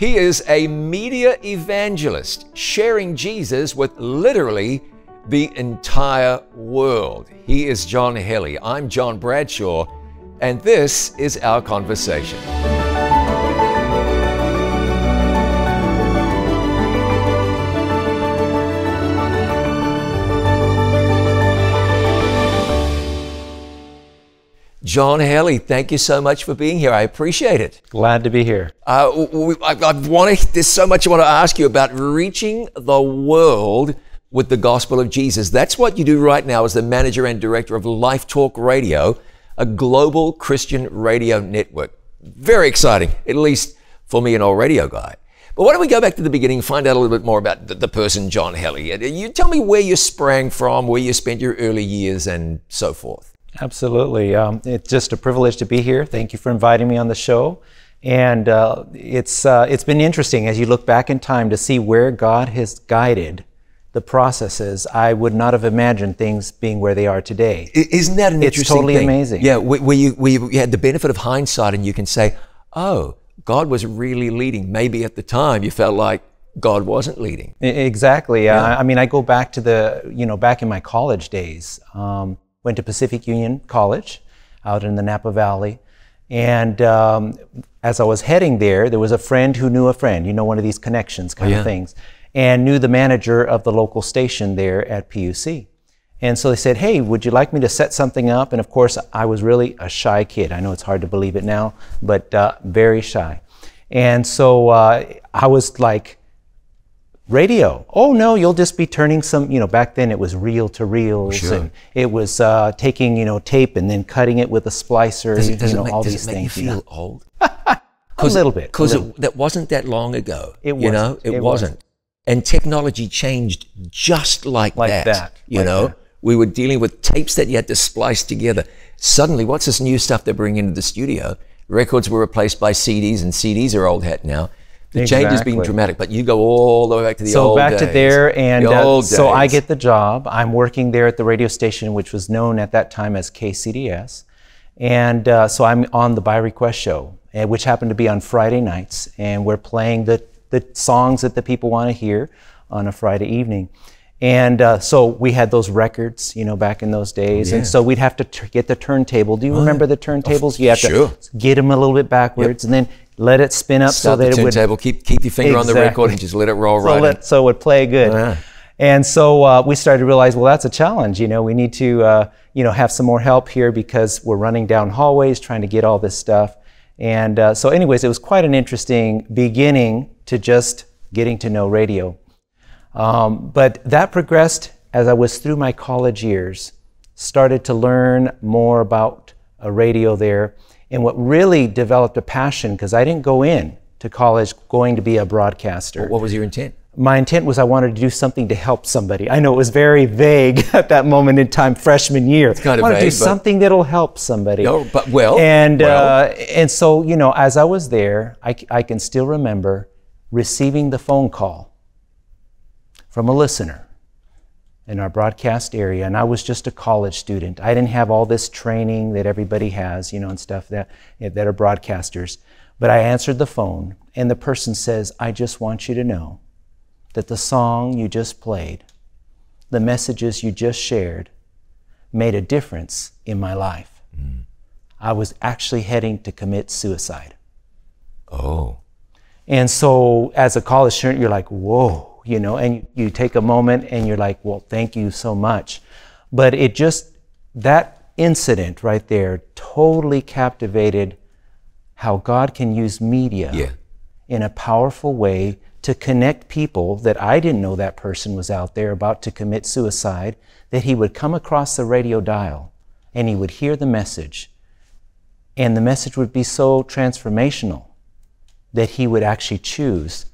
He is a media evangelist sharing Jesus with literally the entire world. He is John Geli. I'm John Bradshaw, and this is our conversation. John Geli, thank you so much for being here. I appreciate it. Glad to be here. Uh, we, I, I want to, there's so much I want to ask you about reaching the world with the gospel of Jesus. That's what you do right now as the manager and director of Life Talk Radio, a global Christian radio network. Very exciting, at least for me, an old radio guy. But why don't we go back to the beginning and find out a little bit more about the, the person John Geli? You tell me where you sprang from, where you spent your early years, and so forth. Absolutely. Um, it's just a privilege to be here. Thank you for inviting me on the show. And uh, it's, uh, it's been interesting as you look back in time to see where God has guided the processes. I would not have imagined things being where they are today. Isn't that an it's interesting totally thing? amazing. Yeah, where, where, you, where you had the benefit of hindsight and you can say, oh, God was really leading. Maybe at the time you felt like God wasn't leading. Exactly. Yeah. Uh, I mean, I go back to the, you know, back in my college days. Um, went to Pacific Union College out in the Napa Valley. And um, as I was heading there, there was a friend who knew a friend, you know, one of these connections kind oh, yeah. of things, and knew the manager of the local station there at PUC. And so they said, Hey, would you like me to set something up? And of course, I was really a shy kid. I know it's hard to believe it now, but uh, very shy. And so uh, I was like, radio. Oh no, you'll just be turning some. You know, back then it was reel to reels, Sure. and it was uh, taking you know tape and then cutting it with a splicer. Does it, does you know make, all these things. you you know. feel old? a little bit. Because that wasn't that long ago. It You know, wasn't. it, It wasn't. wasn't. And technology changed just like, Like that. that, You like know, that. we were dealing with tapes that you had to splice together. Suddenly, what's this new stuff they're bringing into the studio? Records were replaced by CDs, and CDs are old hat now. The change has been dramatic, but you go all the way back to the so old back to there, and The uh, so I get the job. I'm working there at the radio station, which was known at that time as KCDS, and uh, so I'm on the By Request show, eh, which happened to be on Friday nights, and we're playing the the songs that the people want to hear on a Friday evening. And uh, so we had those records, you know, back in those days. And so we'd have to t- get the turntable. Do you remember the turntables? You have sure. to get them a little bit backwards and then let it spin up so that the it would turntable, keep keep your finger on the record, and just let it roll so, right. let, so it would play good. Yeah. And so uh, we started to realize, well, that's a challenge. You know, we need to, uh, you know, have some more help here because we're running down hallways trying to get all this stuff. And uh, so, anyways, it was quite an interesting beginning to just getting to know radio. Um, but that progressed as I was through my college years, started to learn more about a radio there. And what really developed a passion, because I didn't go in to college going to be a broadcaster What was your intent? my intent was I wanted to do something to help somebody. I know it was very vague at that moment in time, freshman year. It's kind of I want to do vague, something that'll help somebody. Oh, but- well, and well. Uh, and so you know, as I was there, I, I can still remember receiving the phone call from a listener in our broadcast area, and I was just a college student. I didn't have all this training that everybody has, you know, and stuff that that are broadcasters. But I answered the phone, and the person says, "I just want you to know that the song you just played, the messages you just shared, made a difference in my life. Mm. I was actually heading to commit suicide. Oh, And so, as a college student, you're like, whoa, you know, and you take a moment and you're like, well, thank you so much. But it just, that incident right there totally captivated how God can use media Yeah. in a powerful way to connect people that I didn't know that person was out there about to commit suicide, that he would come across the radio dial and he would hear the message. And the message would be so transformational that he would actually choose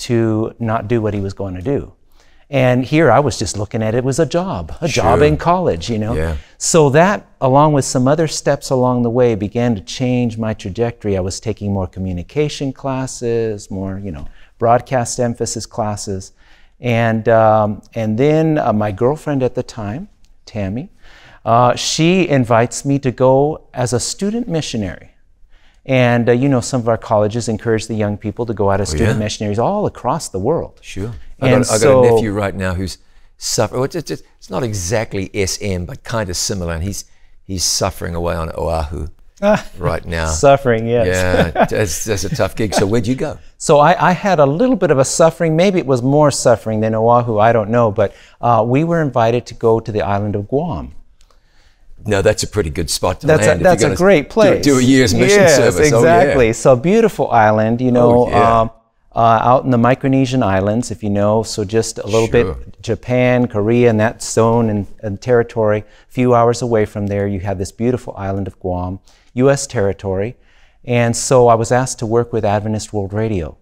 to not do what he was going to do. And here I was just looking at it was a job, a job in college, you know. Yeah. So that, along with some other steps along the way, began to change my trajectory. I was taking more communication classes, more, you know, broadcast emphasis classes, and um, and then uh, my girlfriend at the time, Tammy, uh, she invites me to go as a student missionary. And uh, you know, some of our colleges encourage the young people to go out as student yeah? missionaries all across the world. Sure. I got, I got so- a nephew right now who's suffering. It's, it's, it's not exactly SM, but kind of similar, and he's he's suffering away on Oahu right now. Suffering, yes. yeah, that's, that's a tough gig. So where'd you go? So I, I had a little bit of a suffering. Maybe it was more suffering than Oahu. I don't know. But uh, we were invited to go to the island of Guam. No, that's a pretty good spot to That's land. if that's a great do- place. Do, a year's mission yes, service. Oh, yeah. exactly. So beautiful island, you know, Oh, yeah. um, uh, out in the Micronesian islands, if you know. So just a little Sure. bit Japan, Korea, and that zone and, and territory. A few hours away from there, you have this beautiful island of Guam, U.S. territory. And so I was asked to work with Adventist World Radio.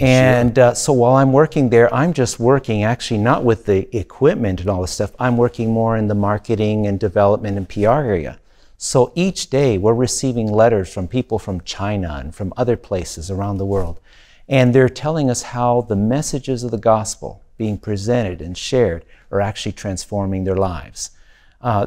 And uh, so while I'm working there, I'm just working actually not with the equipment and all this stuff. I'm working more in the marketing and development and PR area. So each day we're receiving letters from people from China and from other places around the world. And they're telling us how the messages of the gospel being presented and shared are actually transforming their lives uh,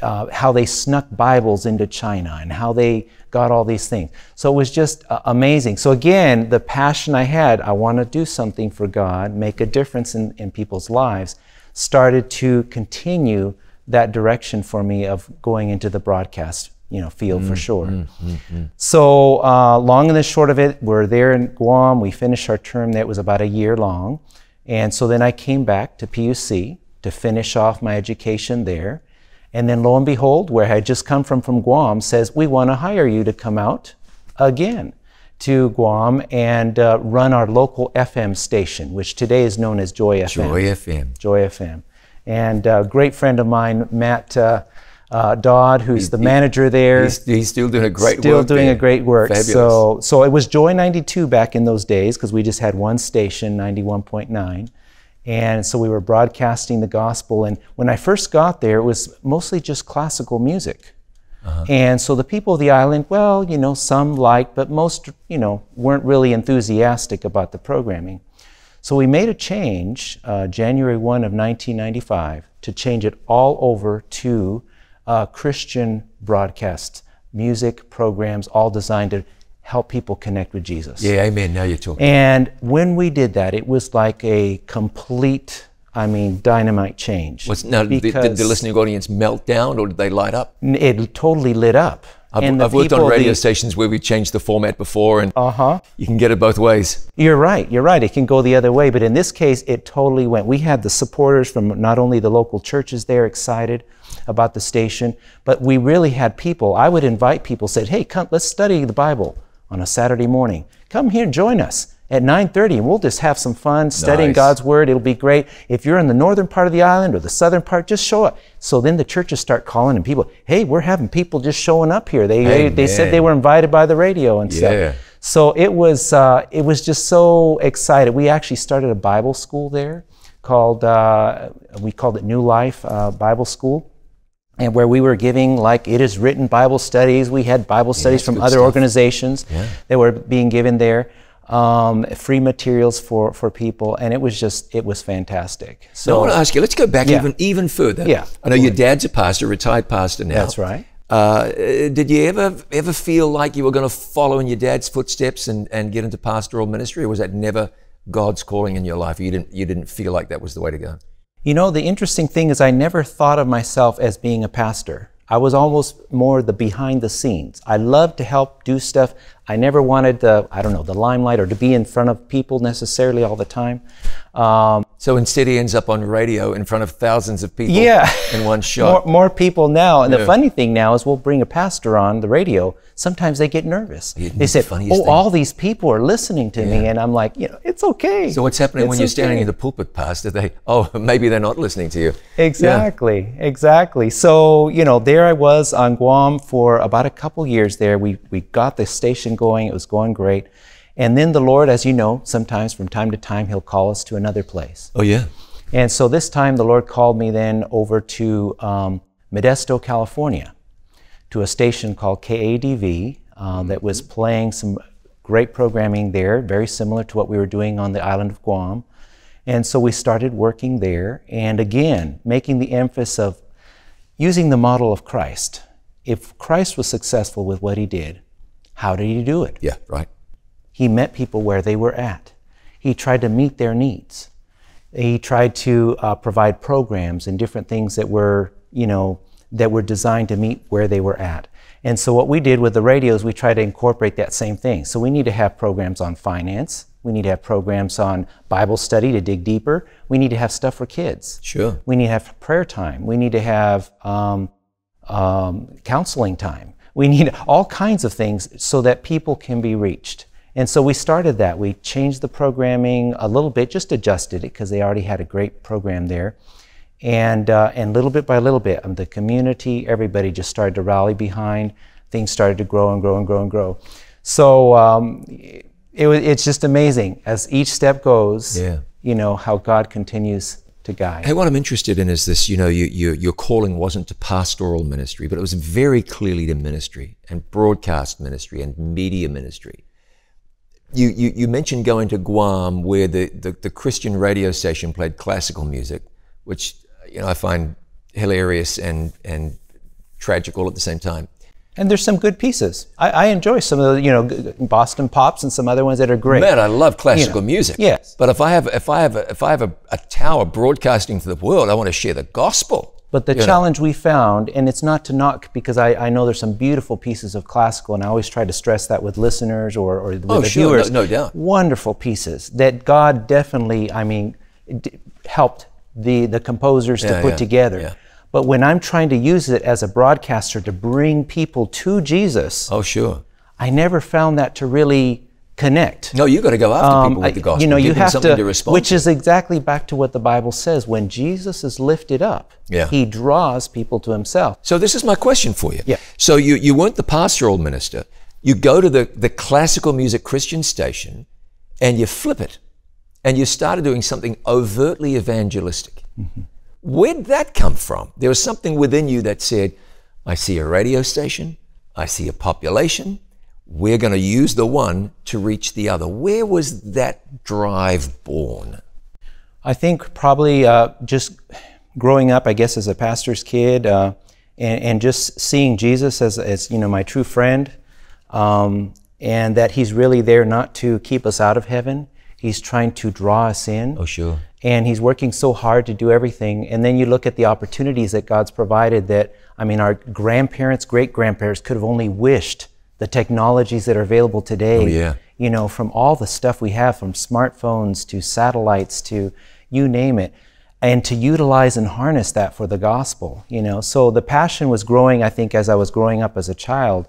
uh, how they snuck Bibles into China and how they got all these things. So it was just uh, amazing. So again, the passion I had, I want to do something for God, make a difference in, in people's lives, started to continue that direction for me of going into the broadcast you know field for sure. So uh, long and the short of it, we're there in Guam. We finished our term there. It was about a year long, and so then I came back to PUC to finish off my education there. And then lo and behold, where I had just come from from Guam says we want to hire you to come out again to Guam and uh, run our local FM station, which today is known as Joy FM. Joy FM. Joy FM. And a great friend of mine, Matt uh, uh, Dodd, who's the manager there, He's, he's still doing a great still work. doing there. a great work. Fabulous. So, so it was Joy 92 back in those days because we just had one station, 91.9. And so we were broadcasting the gospel. And when I first got there, it was mostly just classical music. Uh-huh. And so the people of the island, well, you know, some liked, but most, you know, weren't really enthusiastic about the programming. So we made a change, uh, January 1 of 1995, to change it all over to uh, Christian broadcasts, music programs, all designed to help people connect with Jesus. yeah, amen. Now you're talking. And when we did that, it was like a complete, I mean, dynamite change. Was, now, did, did the listening audience melt down or did they light up? It totally lit up. I've, I've worked on radio the- stations where we changed the format before and Uh-huh. you can get it both ways. You're right. You're right. It can go the other way, but in this case, it totally went. We had the supporters from not only the local churches there excited about the station, but we really had people. I would invite people. Said, "Hey, come, let's study the Bible on a Saturday morning. Come here, and join us at 9:30, and we'll just have some fun studying Nice. God's Word. It'll be great. If you're in the northern part of the island or the southern part, just show up." So then the churches start calling, and people, "Hey, we're having people just showing up here. They they, they said they were invited by the radio and stuff." Yeah. So it was uh, it was just so excited. We actually started a Bible school there called uh, we called it New Life uh, Bible School, and where we were giving like it is written Bible studies. We had Bible studies that's from other stuff. organizations that were being given there. Um, free materials for, for people, and it was just it was fantastic. So I want to ask you, let's go back Yeah. even even further. Yeah. I know your dad's a pastor, retired pastor now. That's right. Uh, did you ever ever feel like you were going to follow in your dad's footsteps and, and get into pastoral ministry, or was that never God's calling in your life? You didn't you didn't feel like that was the way to go. You know, the interesting thing is, I never thought of myself as being a pastor. I was almost more the behind the scenes. I loved to help do stuff. I never wanted the, I don't know, the limelight or to be in front of people necessarily all the time. Um, So instead, he ends up on radio in front of thousands of people yeah. in one more, shot. more people now. And Yeah. the funny thing now is we'll bring a pastor on the radio. Sometimes they get nervous. Isn't They say, the oh, thing? all these people are listening to me. And I'm like, you know, it's okay. So what's happening when you're standing in the pulpit, Pastor? They oh maybe they're not listening to you. Exactly, exactly. So, you know, there I was on Guam for about a couple years there. We, we got the station going, it was going great. And then the Lord, as you know, sometimes from time to time, He'll call us to another place. Oh yeah. And so this time the Lord called me then over to um, Modesto, California, to a station called KADV uh, that was playing some great programming there, very similar to what we were doing on the island of Guam. And so we started working there, and again, making the emphasis of using the model of Christ. If Christ was successful with what he did, How did he do it? Yeah, right. He met people where they were at. He tried to meet their needs. He tried to uh, provide programs and different things that were, you know, that were designed to meet where they were at. And so what we did with the radios, we tried to incorporate that same thing. So we need to have programs on finance. We need to have programs on Bible study to dig deeper. We need to have stuff for kids. Sure. We need to have prayer time. We need to have um, um, counseling time. We need all kinds of things so that people can be reached. And so we started that. We changed the programming a little bit, just adjusted it because they already had a great program there. And, uh, and little bit by little bit, um, the community, everybody just started to rally behind. Things started to grow and grow and grow and grow. So um, it, it's just amazing as each step goes, Yeah. you know, how God continues to guide. Hey, what I'm interested in is this. You know, you, you, your calling wasn't to pastoral ministry, but it was very clearly to ministry and broadcast ministry and media ministry. You, you, you mentioned going to Guam, where the, the, the Christian radio station played classical music, which you know I find hilarious and and tragic all at the same time. And there's some good pieces. I, I enjoy some of the, you know, Boston Pops and some other ones that are great. Man, I love classical know, music. yes. But if I have if I have a, if I have a, a tower broadcasting to the world, I want to share the gospel. But the challenge we found, and it's not to knock because I, I know there's some beautiful pieces of classical, and I always try to stress that with listeners or, or with Oh, the sure, no- viewers. no doubt. Wonderful pieces that God definitely, I mean, d- helped the, the composers to put yeah, together. yeah. But when I'm trying to use it as a broadcaster to bring people to Jesus, Oh, sure. I never found that to really connect. No, you got to go after Um, people with the gospel. You know, you have to, to respond which to. is exactly back to what the Bible says. When Jesus is lifted up, Yeah. he draws people to himself. So this is my question for you. Yeah. So you, you weren't the pastoral minister. You go to the, the classical music Christian station and you flip it and you started doing something overtly evangelistic. Where'd that come from? There was something within you that said, I see a radio station, I see a population, we're going to use the one to reach the other. Where was that drive born? I think probably uh, just growing up, I guess, as a pastor's kid, uh, and, and just seeing Jesus as, as you know my true friend, um, and that He's really there not to keep us out of heaven. He's trying to draw us in. Oh, sure. and he's working so hard to do everything and then you look at the opportunities that god's provided that i mean our grandparents great grandparents could have only wished the technologies that are available today Oh, yeah. you know from all the stuff we have from smartphones to satellites to you name it and to utilize and harness that for the gospel you know so the passion was growing i think as i was growing up as a child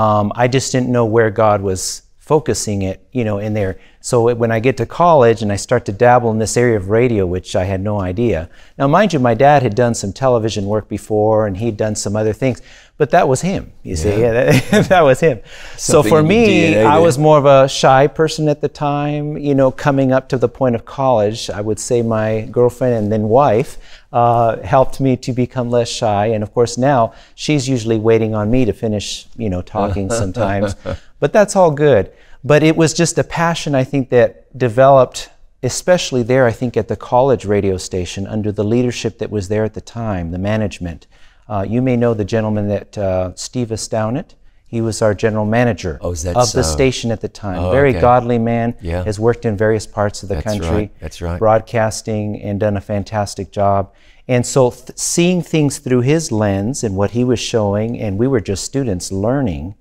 um, i just didn't know where god was focusing it, you know, in there. So when I get to college and I start to dabble in this area of radio, which I had no idea. Now, mind you, my dad had done some television work before, and he'd done some other things, but that was him. You see, yeah, that, that was him. so for me, DNA I was more of a shy person at the time. You know, coming up to the point of college, I would say my girlfriend and then wife uh, helped me to become less shy. And of course, now she's usually waiting on me to finish, you know, talking sometimes. but that's all good. But it was just a passion, I think, that developed, especially there, I think, at the college radio station under the leadership that was there at the time, the management. Uh, you may know the gentleman that uh, Steve Astownit. He was our general manager Oh, that of the so? station at the time. Oh, Very okay. godly man. Yeah. Has worked in various parts of the That's country. right, that's right. Broadcasting and done a fantastic job. And so th- seeing things through his lens and what he was showing, and we were just students learning,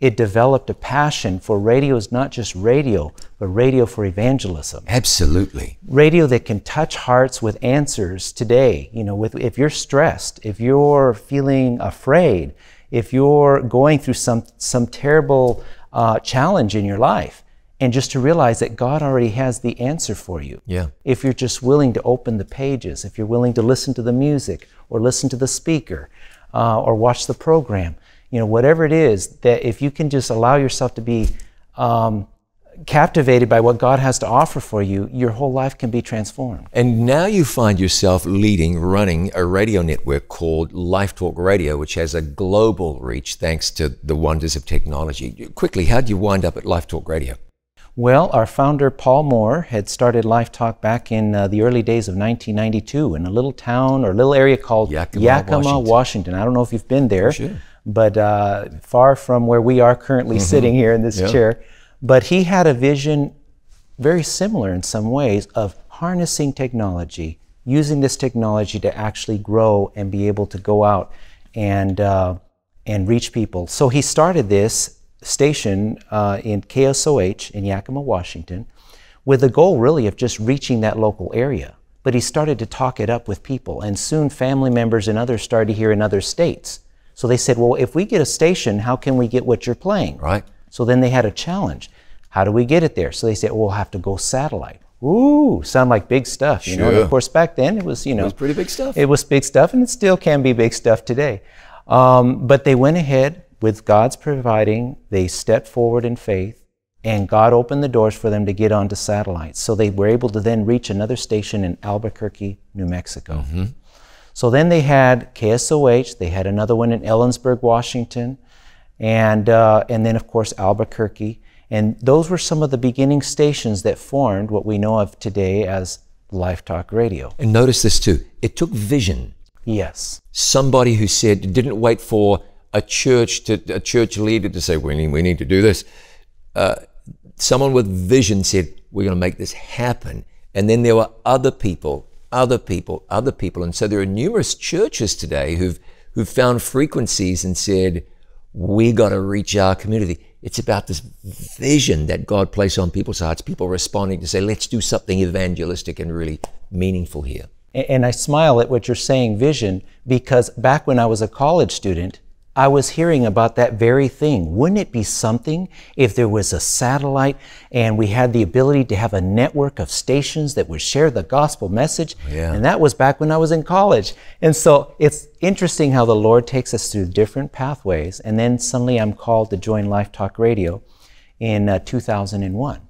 it developed a passion for radio is not just radio, but radio for evangelism Absolutely. radio that can touch hearts with answers today you know with if you're stressed if you're feeling afraid if you're going through some some terrible uh, challenge in your life and just to realize that god already has the answer for you Yeah. if you're just willing to open the pages if you're willing to listen to the music or listen to the speaker uh, or watch the program you know whatever it is that if you can just allow yourself to be um, captivated by what God has to offer for you, your whole life can be transformed. And now you find yourself leading, running a radio network called Life Talk Radio, which has a global reach thanks to the wonders of technology. Quickly, how did you wind up at Life Talk Radio? Well, our founder, Paul Moore, had started Life Talk back in uh, the early days of 1992 in a little town or little area called Yakima, Yakima, Washington. Washington. I don't know if you've been there, Sure. but uh, far from where we are currently sitting here in this Yeah. chair. But he had a vision very similar in some ways of harnessing technology, using this technology to actually grow and be able to go out and uh, and reach people. So he started this station uh, in KSOH in Yakima, Washington, with the goal really of just reaching that local area. But he started to talk it up with people, and soon family members and others started to hear in other states. So they said, "Well, if we get a station, how can we get what you're playing?" Right. So then they had a challenge. How do we get it there? So they said, well, we'll have to go satellite. Ooh, sound like big stuff, you know. And of course, back then it was, you know, was pretty big stuff. It was big stuff, and it still can be big stuff today. Um, but they went ahead with God's providing. They stepped forward in faith, and God opened the doors for them to get onto satellites. So they were able to then reach another station in Albuquerque, New Mexico. So then they had KSOH, they had another one in Ellensburg, Washington, and, uh, and then, of course, Albuquerque. And those were some of the beginning stations that formed what we know of today as Life Talk Radio. And notice this too. It took vision. Yes. Somebody who said didn't wait for a church to a church leader to say we need we need to do this. Uh, someone with vision said we're going to make this happen. And then there were other people, other people, other people, and so there are numerous churches today who've who've found frequencies and said we got to reach our community. It's about this vision that God placed on people's hearts, people responding to say, let's do something evangelistic and really meaningful here. And I smile at what you're saying, vision, because back when I was a college student, I was hearing about that very thing. Wouldn't it be something if there was a satellite and we had the ability to have a network of stations that would share the gospel message? Yeah. And that was back when I was in college. And so it's interesting how the Lord takes us through different pathways. And then suddenly I'm called to join Life Talk Radio in uh, 2001.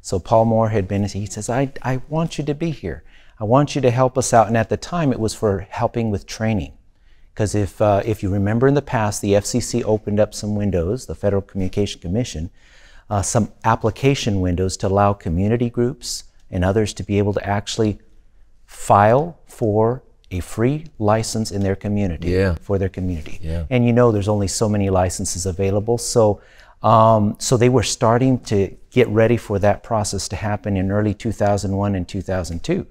So Paul Moore had been, he says, I, I want you to be here. I want you to help us out. And at the time, it was for helping with training. Because if, uh, if you remember in the past, the FCC opened up some windows, the Federal Communication Commission, uh, some application windows to allow community groups and others to be able to actually file for a free license in their community Yeah. for their community. Yeah. And you know there's only so many licenses available. So um, so they were starting to get ready for that process to happen in early 2001 and 2002.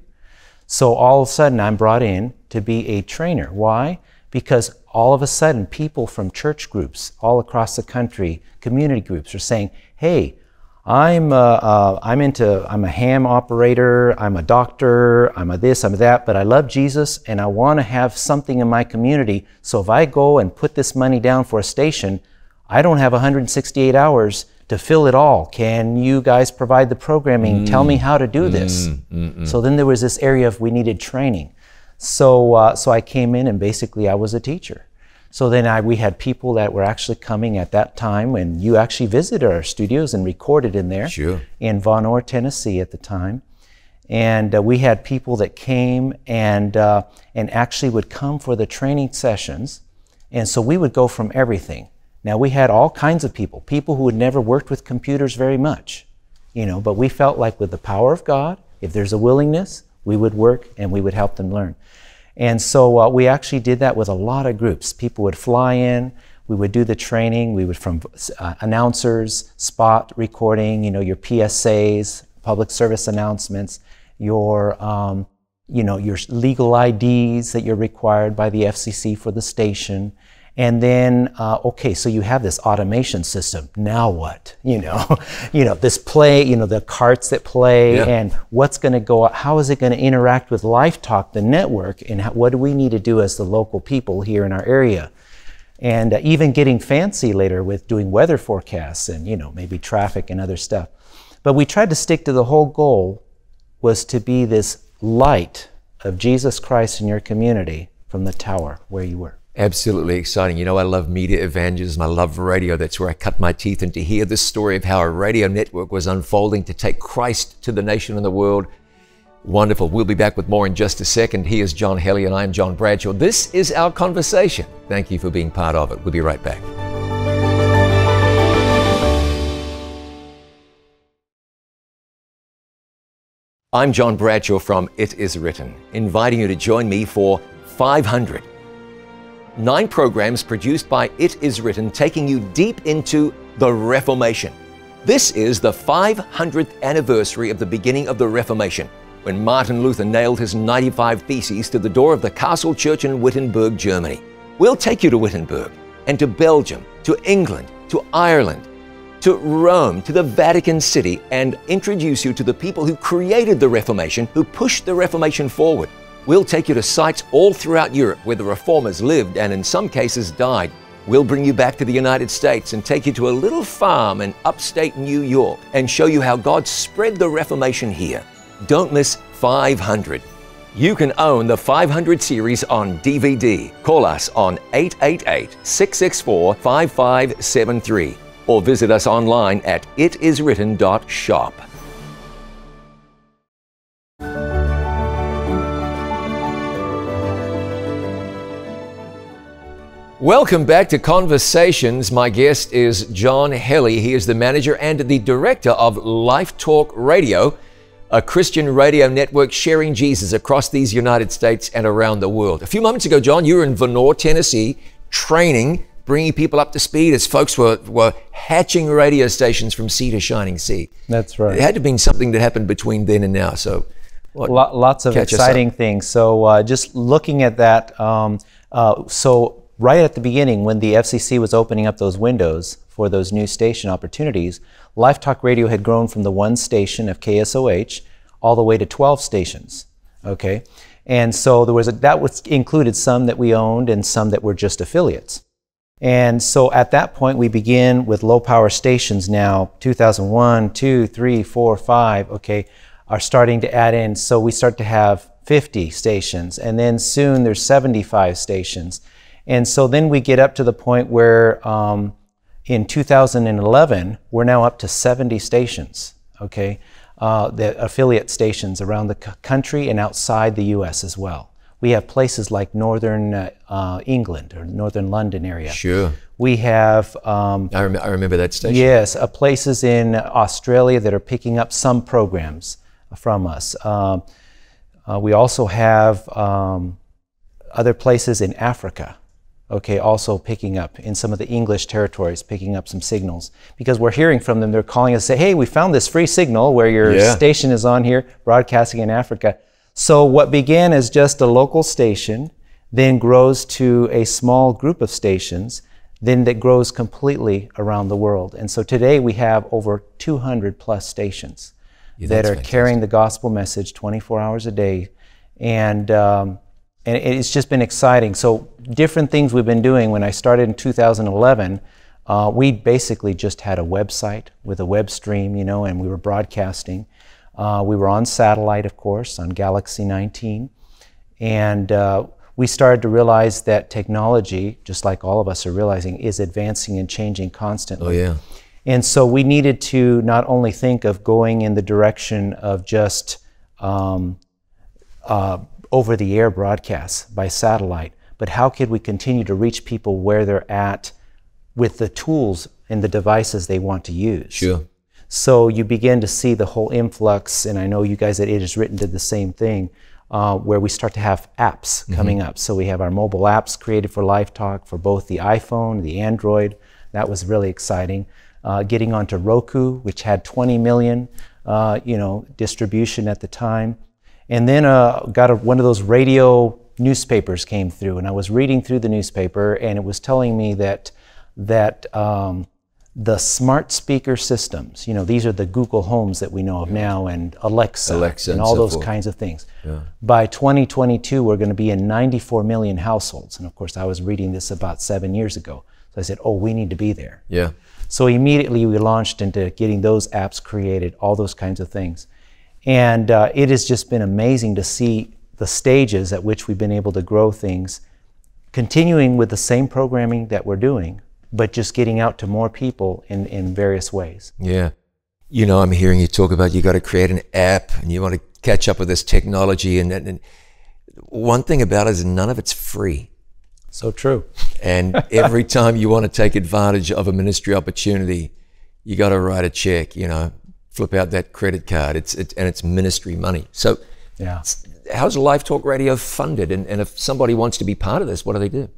So all of a sudden I'm brought in to be a trainer. Why? Because all of a sudden people from church groups all across the country, community groups are saying, "Hey, I'm uh, uh, I'm into I'm a ham operator, I'm a doctor, I'm a this, I'm a that, but I love Jesus and I want to have something in my community. So if I go and put this money down for a station, I don't have 168 hours to fill it all. Can you guys provide the programming? Tell me how to do this. So then there was this area of we needed training. So uh, so I came in and basically I was a teacher. So then I, we had people that were actually coming at that time when you actually visited our studios and recorded in there Sure. in Vonore, Tennessee at the time. And uh, we had people that came and, uh, and actually would come for the training sessions. And so we would go from everything. Now we had all kinds of people, people who had never worked with computers very much, you know, but we felt like with the power of God, if there's a willingness, we would work and we would help them learn. And so uh, we actually did that with a lot of groups. People would fly in, we would do the training, we would from uh, announcers, spot recording, you know, your PSAs, public service announcements, your, um, you know, your legal IDs that you're required by the FCC for the station. And then, uh, okay, so you have this automation system. Now what? You know, you know this play. You know the carts that play, Yeah. and what's going to go? How is it going to interact with Life Talk, the network, and how, what do we need to do as the local people here in our area? And uh, even getting fancy later with doing weather forecasts and you know maybe traffic and other stuff. But we tried to stick to the whole goal was to be this light of Jesus Christ in your community from the tower where you were. Absolutely exciting. You know, I love media evangelism. I love radio. That's where I cut my teeth. And to hear the story of how a radio network was unfolding to take Christ to the nation and the world, wonderful. We'll be back with more in just a second. He is John Geli, and I'm John Bradshaw. This is our conversation. Thank you for being part of it. We'll be right back. I'm John Bradshaw from It Is Written, inviting you to join me for 500 Nine programs produced by It Is Written, taking you deep into the Reformation. This is the 500th anniversary of the beginning of the Reformation, when Martin Luther nailed his 95 Theses to the door of the Castle Church in Wittenberg, Germany. We'll take you to Wittenberg and to Belgium, to England, to Ireland, to Rome, to the Vatican City, and introduce you to the people who created the Reformation, who pushed the Reformation forward. We'll take you to sites all throughout Europe where the reformers lived and in some cases died. We'll bring you back to the United States and take you to a little farm in upstate New York and show you how God spread the Reformation here. Don't miss 500. You can own the 500 series on DVD. Call us on 888 664 5573 or visit us online at itiswritten.shop. Welcome back to Conversations. My guest is John Geli. He is the manager and the director of Life Talk Radio, a Christian radio network sharing Jesus across these United States and around the world. A few moments ago, John, you were in Vonore, Tennessee, training, bringing people up to speed as folks were, were hatching radio stations from sea to shining sea. That's right. It had to have been something that happened between then and now. So, what, lots of exciting things. So, uh, just looking at that, um, uh, so right at the beginning, when the FCC was opening up those windows for those new station opportunities, Life Talk Radio had grown from the one station of KSOH all the way to 12 stations. Okay, and so there was a, that was included some that we owned and some that were just affiliates. And so at that point, we begin with low power stations now, 2001, 2, 3, 4, 5, okay, are starting to add in. So we start to have 50 stations, and then soon there's 75 stations. And so then we get up to the point where um, in 2011, we're now up to 70 stations, okay? Uh, the affiliate stations around the country and outside the US as well. We have places like northern uh, uh, England or northern London area. Sure. We have. Um, I, rem- I, remember that station. Yes, uh, places in Australia that are picking up some programs from us. Um, uh, we also have um, other places in Africa okay, also picking up in some of the English territories, picking up some signals because we're hearing from them. They're calling us, say, hey, we found this free signal where your yeah. station is on here broadcasting in Africa. So what began as just a local station then grows to a small group of stations, then that grows completely around the world. And so today we have over 200 plus stations yeah, that are fantastic. carrying the gospel message 24 hours a day. And um, and it's just been exciting. So different things we've been doing. When I started in 2011, uh, we basically just had a website with a web stream, you know, and we were broadcasting. Uh, we were on satellite, of course, on Galaxy 19, and uh, we started to realize that technology, just like all of us are realizing, is advancing and changing constantly. Oh yeah. And so we needed to not only think of going in the direction of just um, uh, over the air broadcasts by satellite, but how could we continue to reach people where they're at with the tools and the devices they want to use? Sure. So you begin to see the whole influx, and I know you guys at It Is Written did the same thing, uh, where we start to have apps mm-hmm. coming up. So we have our mobile apps created for Life Talk for both the iPhone, the Android. That was really exciting. Uh, getting onto Roku, which had 20 million, uh, you know, distribution at the time. And then uh, got a, one of those radio newspapers came through, and I was reading through the newspaper, and it was telling me that that um, the smart speaker systems, you know, these are the Google Homes that we know of now, and Alexa, Alexa and, and all so those forth. kinds of things. Yeah. By 2022, we're going to be in 94 million households, and of course, I was reading this about seven years ago. So I said, "Oh, we need to be there." Yeah. So immediately we launched into getting those apps created, all those kinds of things. And uh, it has just been amazing to see the stages at which we've been able to grow things, continuing with the same programming that we're doing, but just getting out to more people in, in various ways. Yeah. You know, I'm hearing you talk about you got to create an app and you want to catch up with this technology. And, and one thing about it is none of it's free. So true. And every time you want to take advantage of a ministry opportunity, you got to write a check, you know, flip out that credit card. It's it, and it's ministry money. So, yeah, how's Life Talk Radio funded? And, and if somebody wants to be part of this, what do they do?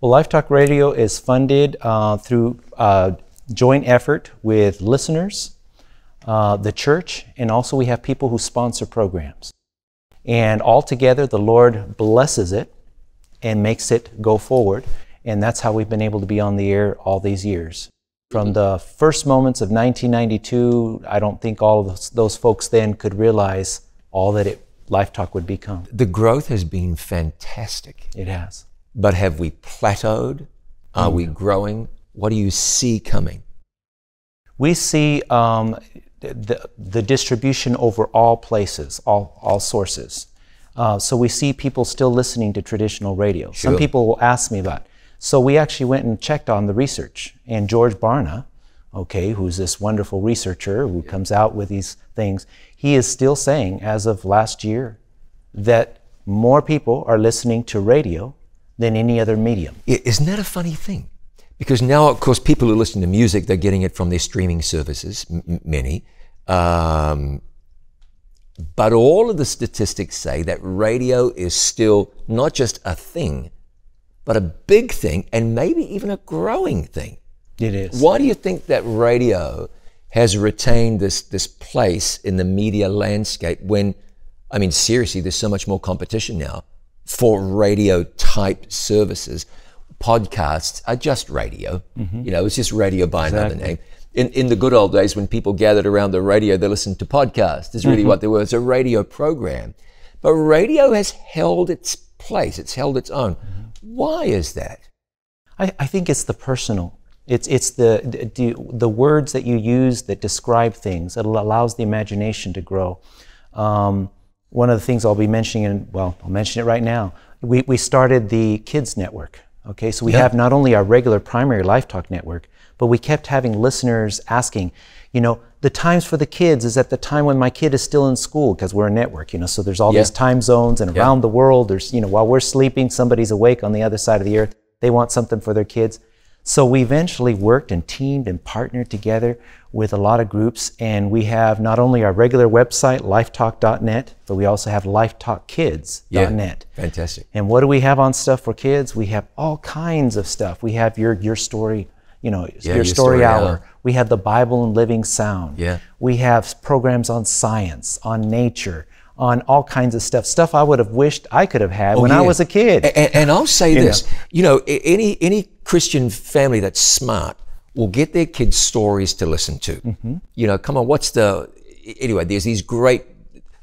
Well, Life Talk Radio is funded uh, through uh, joint effort with listeners, uh, the church, and also we have people who sponsor programs. And altogether, the Lord blesses it and makes it go forward. And that's how we've been able to be on the air all these years. From the first moments of 1992, I don't think all of those, those folks then could realize all that it, Life Talk would become. The growth has been fantastic. It has. But have we plateaued? Are we growing? What do you see coming? We see um, the, the distribution over all places, all, all sources. Uh, so we see people still listening to traditional radio. Some people will ask me about. So we actually went and checked on the research, and George Barna, okay, who's this wonderful researcher who comes out with these things, he is still saying, as of last year, that more people are listening to radio than any other medium. Isn't that a funny thing? Because now, of course, people who listen to music, they're getting it from their streaming services, many. Um, but all of the statistics say that radio is still not just a thing, but a big thing and maybe even a growing thing. It is. Why do you think that radio has retained this, this place in the media landscape when, I mean, seriously, there's so much more competition now for radio type services? Podcasts are just radio. Mm-hmm. You know, it's just radio by another name. In, in the good old days when people gathered around the radio, they listened to podcasts, is really mm-hmm. what they were. It's a radio program. But radio has held its place, it's held its own. Mm-hmm. Why is that? I, I think it's the personal. It's, it's the, the, the words that you use that describe things. It allows the imagination to grow. Um, one of the things I'll be mentioning, and well, I'll mention it right now. We, we started the Kids Network. Okay, so we have not only our regular primary Life Talk network, but we kept having listeners asking, you know, the times for the kids is at the time when my kid is still in school because we're a network, you know, so there's all Yeah. these time zones and around the world, there's, you know, while we're sleeping, somebody's awake on the other side of the earth. They want something for their kids. So we eventually worked and teamed and partnered together with a lot of groups. And we have not only our regular website, lifetalk.net, but we also have lifetalkkids.net. Yeah, Fantastic. And what do we have on stuff for kids? We have all kinds of stuff. We have your your story, you know, your, Your story, Story hour. Hour. We have the Bible in Living Sound. Yeah. We have programs on science, on nature, on all kinds of stuff. Stuff I would have wished I could have had when I Oh, was a kid. And, and I'll say know. this, you know, any any Christian family that's smart will get their kids stories to listen to. Mm-hmm. You know, come on, what's the anyway? There's these great,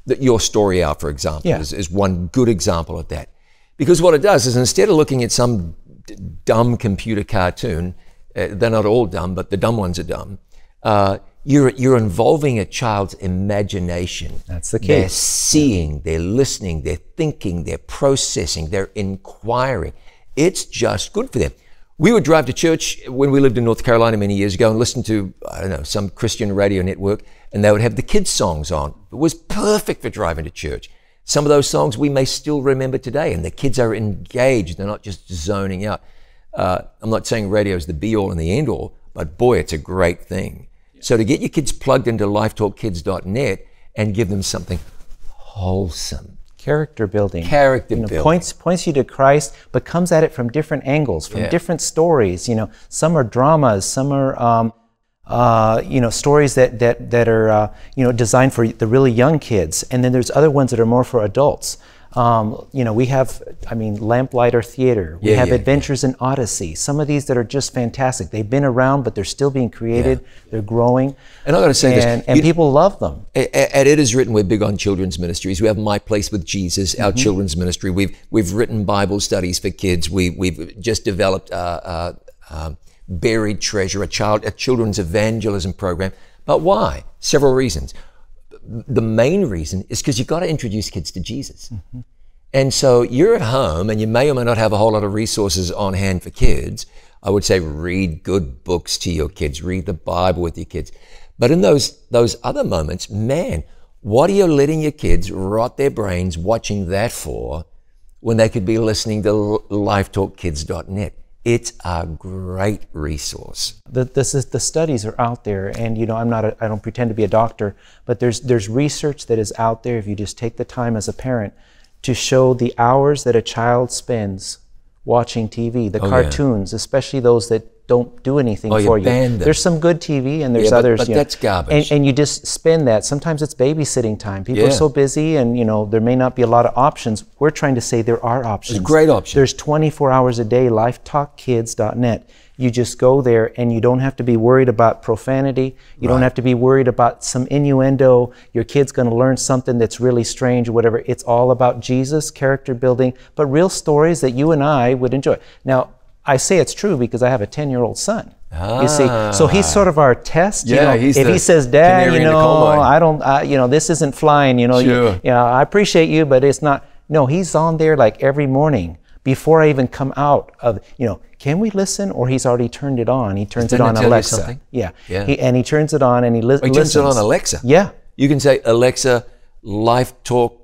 the, your story hour, for example, Yeah. is, is one good example of that. Because what it does is instead of looking at some d- dumb computer cartoon, uh, they're not all dumb, but the dumb ones are dumb. Uh, you're you're involving a child's imagination. That's the key. They're seeing, they're listening, they're thinking, they're processing, they're inquiring. It's just good for them. We would drive to church when we lived in North Carolina many years ago and listen to, I don't know, some Christian radio network, and they would have the kids' songs on. It was perfect for driving to church. Some of those songs we may still remember today, and the kids are engaged. They're not just zoning out. Uh, I'm not saying radio is the be all and the end all, but boy, it's a great thing. So to get your kids plugged into lifetalkkids.net and give them something wholesome, Character building. character you know, building. points points you to Christ, but comes at it from different angles, from Yeah. different stories. You know, some are dramas, some are um, uh, you know stories that that that are uh, you know designed for the really young kids, and then there's other ones that are more for adults. Um, you know, we have, I mean, Lamplighter Theater. We Yeah, have yeah, Adventures in Odyssey. Some of these that are just fantastic. They've been around, but they're still being created. They're growing, And I got to say this, and, and you- people love them. A- a- At It Is Written, we're big on children's ministries. We have My Place with Jesus, our children's ministry. We've we've written Bible studies for kids. We we've just developed uh, uh, um, Buried Treasure, a child a children's evangelism program. But why? Several reasons. The main reason is because you've got to introduce kids to Jesus. Mm-hmm. And so you're at home and you may or may not have a whole lot of resources on hand for kids. I would say read good books to your kids, read the Bible with your kids. But in those, those other moments, man, what are you letting your kids rot their brains watching that for when they could be listening to lifetalkkids.net? It's a great resource. the, this is, the studies are out there and you know i'm not a, i don't pretend to be a doctor but there's there's research that is out there if you just take the time as a parent to show the hours that a child spends watching TV, the Oh, yeah. cartoons, especially those that don't do anything Oh, for you. them. There's some good TV and there's Yeah, but- others. but you know, that's garbage. And, and you just spend that. Sometimes it's babysitting time. People Yeah. are so busy and you know there may not be a lot of options. We're trying to say there are options. great options. There's 24 hours a day, lifetalkkids.net. You just go there and you don't have to be worried about profanity. You don't have to be worried about some innuendo. Your kid's going to learn something that's really strange or whatever. It's all about Jesus, character building, but real stories that you and I would enjoy. Now, I say it's true because I have a 10 year old son. You see, so he's ah. sort of our test. Yeah, you know, he's if he says, "Dad, you know. I don't, I, you know, this isn't flying," you know, you- Sure. you know, I appreciate you, but it's not. No, he's on there like every morning before I even come out of, you know, can we listen? Or he's already turned it on. He turns it Didn't I on you Alexa. something? Yeah. Yeah. He, and he turns it on and he, li- oh, He listens. turns it on Alexa. Yeah. You can say, Alexa, Life Talk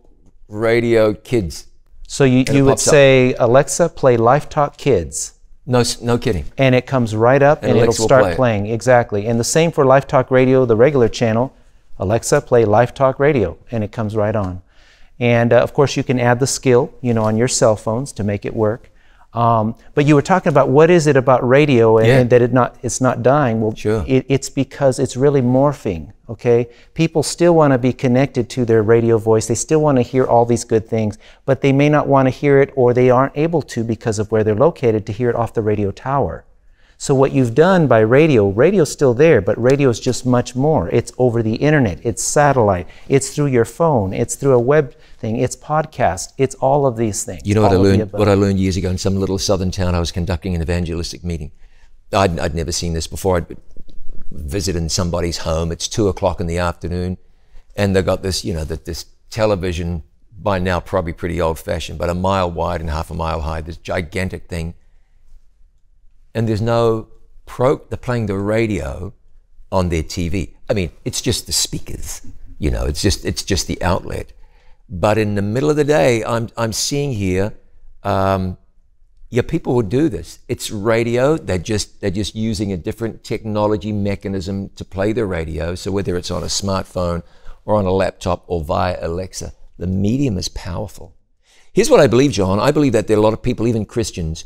Radio Kids. So you, you would pops up. say, Alexa, play Life Talk Kids. No, no kidding. and it comes right up and, Alexa it'll start play it. playing. Exactly. And the same for life talk radio the regular channel. Alexa play life talk radio and it comes right on. And uh, of course you can add the skill you know on your cell phones to make it work um, but you were talking about what is it about radio and, Yeah. and that it not it's not dying. Well Sure. it, it's because it's really morphing okay? People still want to be connected to their radio voice. They still want to hear all these good things but they may not want to hear it or they aren't able to because of where they're located to hear it off the radio tower. So what you've done by radio radio's still there but radio is just much more. It's over the internet. It's satellite. It's through your phone. It's through a web thing it's podcast it's all of these things You know what I all of the learned? What I learned years ago in some little southern town, I was conducting an evangelistic meeting. I'd, I'd never seen this before. I'd visited somebody's home. It's two o'clock in the afternoon, and they got this, you know, that this television by now probably pretty old-fashioned, but a mile wide and half a mile high. This gigantic thing, and there's no pro. They're playing the radio on their TV. I mean, it's just the speakers. You know, it's just it's just the outlet. But in the middle of the day, I'm I'm seeing here, um, yeah, people would do this. It's radio. They're just they're just using a different technology mechanism to play the radio. So whether it's on a smartphone or on a laptop or via Alexa, the medium is powerful. Here's what I believe, John. I believe that there are a lot of people, even Christians,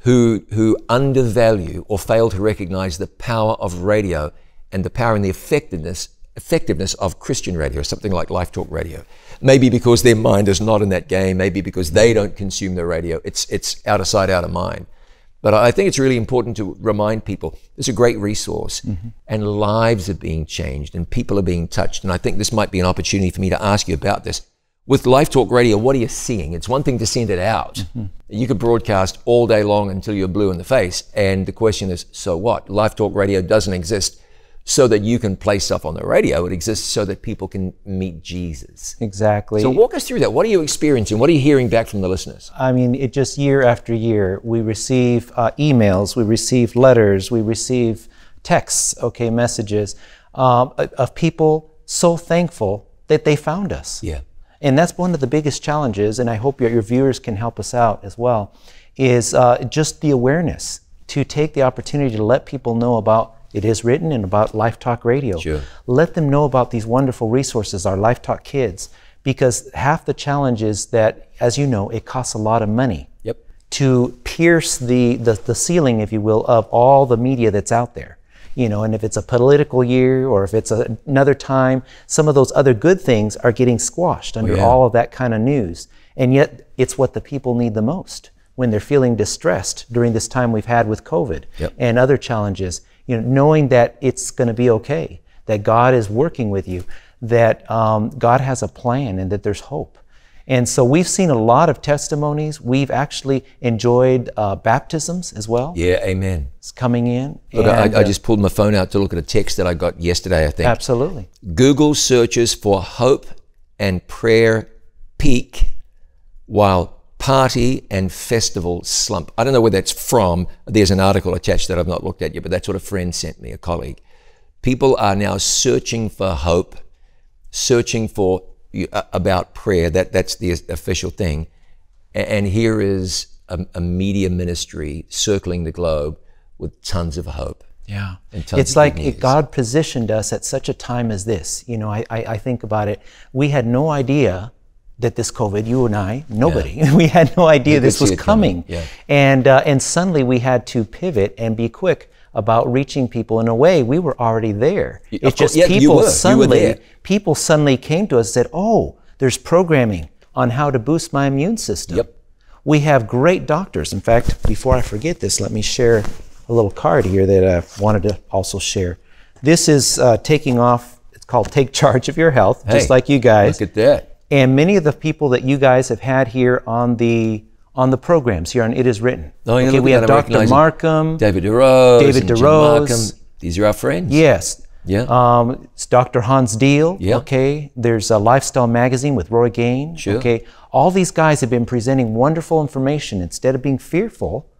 who who undervalue or fail to recognize the power of radio and the power and the effectiveness effectiveness of Christian radio, something like Life Talk Radio. Maybe because their mind is not in that game, maybe because they don't consume the radio. It's it's out of sight, out of mind. But I think it's really important to remind people it's a great resource mm-hmm. and lives are being changed and people are being touched. And I think this might be an opportunity for me to ask you about this. With Life Talk Radio, what are you seeing? It's one thing to send it out. Mm-hmm. You could broadcast all day long until you're blue in the face. And the question is, so what? Life Talk Radio doesn't exist so that you can play stuff on the radio. It exists so that people can meet Jesus. exactly So walk us through that. What are you experiencing? What are you hearing back from the listeners? I mean, it just year after year, we receive uh, emails, we receive letters, we receive texts, okay, messages um, of of people so thankful that they found us. Yeah. And that's one of the biggest challenges, and I hope your, your viewers can help us out as well, is uh, just the awareness to take the opportunity to let people know about it is written and about Life Talk Radio. Sure. Let them know about these wonderful resources, our Life Talk Kids, because half the challenge is that, as you know, it costs a lot of money Yep. to pierce the, the, the ceiling, if you will, of all the media that's out there. You know, and if it's a political year or if it's a, another time, some of those other good things are getting squashed under oh, yeah. all of that kind of news. And yet, it's what the people need the most when they're feeling distressed during this time we've had with COVID Yep. and other challenges. You know, knowing that it's going to be okay, that God is working with you, that um, God has a plan, and that there's hope. And so we've seen a lot of testimonies. We've actually enjoyed uh, baptisms as well. Yeah, amen. It's coming in. Look, and, I, I uh, just pulled my phone out to look at a text that I got yesterday, I think. absolutely. Google searches for hope and prayer peak while party and festival slump. I don't know where that's from. There's an article attached that I've not looked at yet, but that's what a friend sent me, a colleague. People are now searching for hope, searching for uh, about prayer. That that's the official thing. A- And here is a, a media ministry circling the globe with tons of hope. Yeah. And tons It's of like it. God positioned us at such a time as this. You know, I, I, I think about it. We had no idea that this COVID, you and I, nobody, we had no idea You this was coming, coming. yeah. And, uh, and suddenly we had to pivot and be quick about reaching people. In a way, we were already there. of It's course, just yeah, people were. Suddenly, people suddenly came to us and said, oh, there's programming on how to boost my immune system. Yep. We have great doctors. In fact, before I forget this, let me share a little card here that I wanted to also share. This is uh, taking off, it's called Take Charge of Your Health, just like you guys. Look at that. And many of the people that you guys have had here on the on the programs here on It Is Written. Oh, yeah, okay, we have Dr. Markham. David DeRose. David DeRose. Markham. These are our friends. Yes. Yeah. Um, it's Dr. Hans Diehl. Yeah. Okay. There's a Lifestyle Magazine with Roy Gain. Sure. Okay. All these guys have been presenting wonderful information instead of being fearful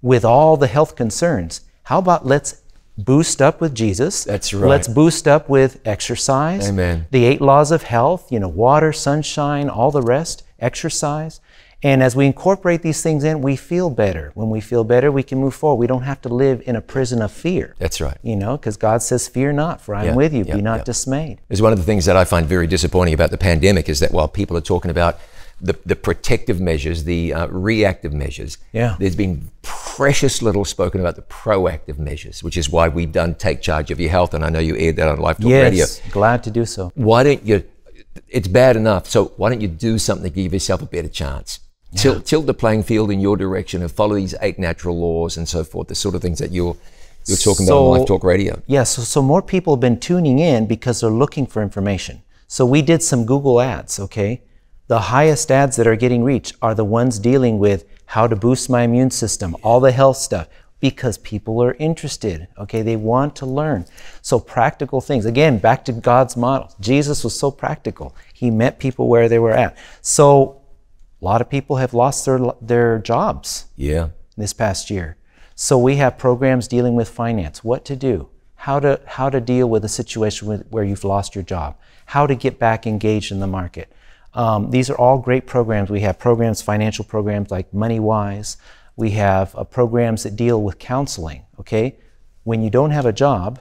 with all the health concerns. How about let's boost up with Jesus? That's right. Let's boost up with exercise. Amen. The eight laws of health, you know, water, sunshine, all the rest, exercise. And as we incorporate these things in, we feel better. When we feel better, we can move forward. We don't have to live in a prison of fear. That's right. You know, because God says, Fear not, for I am Yeah, with you. yeah, Be not yeah. dismayed. It's one of the things that I find very disappointing about the pandemic is that while people are talking about the, the protective measures, the uh, reactive measures, Yeah. there's been precious little spoken about the proactive measures, which is why we've done Take Charge of Your Health. And I know you aired that on Life Talk Yes, Radio. glad to do so. Why don't you, it's bad enough, so why don't you do something to give yourself a better chance? Tilt, tilt the playing field in your direction and follow these eight natural laws and so forth, the sort of things that you're, you're talking about on So- Life Talk Radio. Yeah, so, so more people have been tuning in because they're looking for information. So we did some Google ads, okay? The highest ads that are getting reached are the ones dealing with how to boost my immune system, all the health stuff, because people are interested, okay? They want to learn. So practical things. Again, back to God's model. Jesus was so practical. He met people where they were at. So a lot of people have lost their, their jobs Yeah. this past year. So we have programs dealing with finance, what to do, how to how to deal with a situation with, where you've lost your job, how to get back engaged in the market. Um, these are all great programs. We have programs, financial programs like MoneyWise. We have uh, programs that deal with counseling. Okay, when you don't have a job,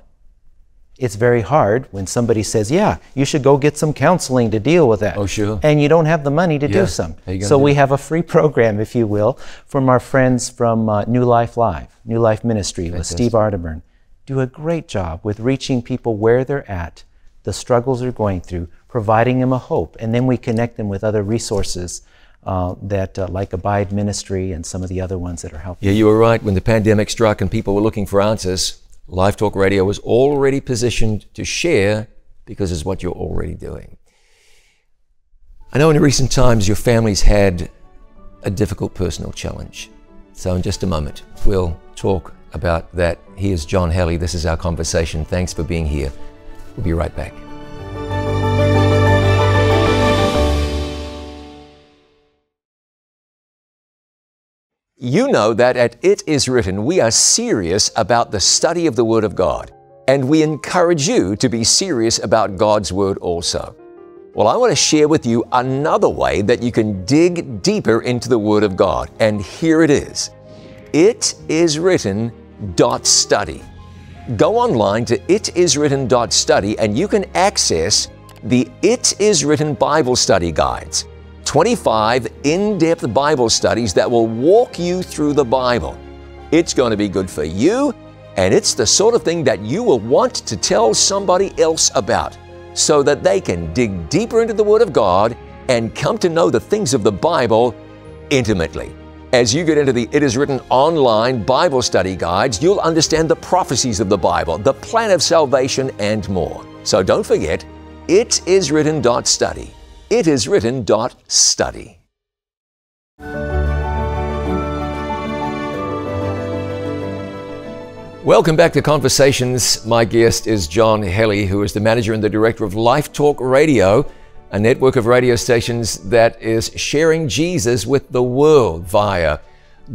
it's very hard when somebody says, "Yeah, you should go get some counseling to deal with that." Oh, sure. And you don't have the money to Yeah. do some. How you gonna So do we have a free program, if you will, from our friends from uh, New Life Live, New Life Ministry with Steve Arterburn. Do a great job with reaching people where they're at, the struggles they're going through, providing them a hope, and then we connect them with other resources uh, that, uh, like Abide Ministry and some of the other ones that are helping. Yeah, you were right. When the pandemic struck and people were looking for answers, Life Talk Radio was already positioned to share because it's what you're already doing. I know in recent times your family's had a difficult personal challenge. So, in just a moment, we'll talk about that. Here's John Geli. This is our conversation. Thanks for being here. We'll be right back. You know that at It Is Written, we are serious about the study of the Word of God, and we encourage you to be serious about God's Word also. Well, I want to share with you another way that you can dig deeper into the Word of God, and here it is itiswritten.study. Go online to itiswritten.study and you can access the It Is Written Bible Study Guides. 25 in depth Bible studies that will walk you through the Bible. It's going to be good for you, and it's the sort of thing that you will want to tell somebody else about so that they can dig deeper into the Word of God and come to know the things of the Bible intimately. As you get into the It Is Written online Bible study guides, you'll understand the prophecies of the Bible, the plan of salvation, and more. So don't forget, itiswritten.study. Itiswritten.study. Welcome back to Conversations. My guest is John Geli, who is the manager and the director of Life Talk Radio, a network of radio stations that is sharing Jesus with the world via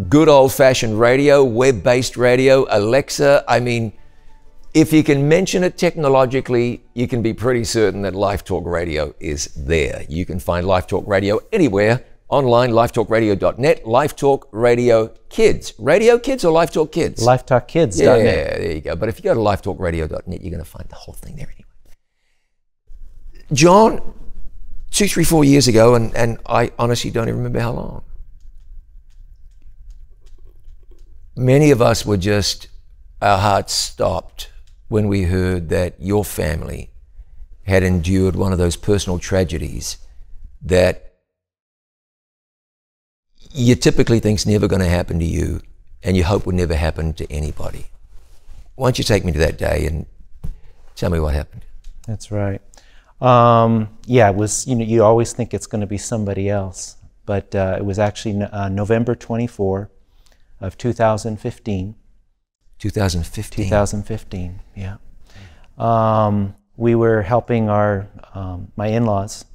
good old fashioned radio, web based radio, Alexa. I mean, if you can mention it technologically, you can be pretty certain that Life Talk Radio is there. You can find Life Talk Radio anywhere online, lifetalkradio.net, Life Talk Radio Kids. Radio Kids or Life Talk Kids? LifeTalkKids.net. Yeah, there you go. But if you go to lifetalkradio.net, you're going to find the whole thing there anyway. John, two, three, four years ago, and, and I honestly don't even remember how long. Many of us were just, our hearts stopped when we heard that your family had endured one of those personal tragedies that you typically think's never going to happen to you and you hope would never happen to anybody. Why don't you take me to that day and tell me what happened? That's right. Um, yeah, it was. You know, you always think it's going to be somebody else, but uh, it was actually uh, November 24 of 2015. 2015. 2015. Yeah. Um, we were helping our um, my in-laws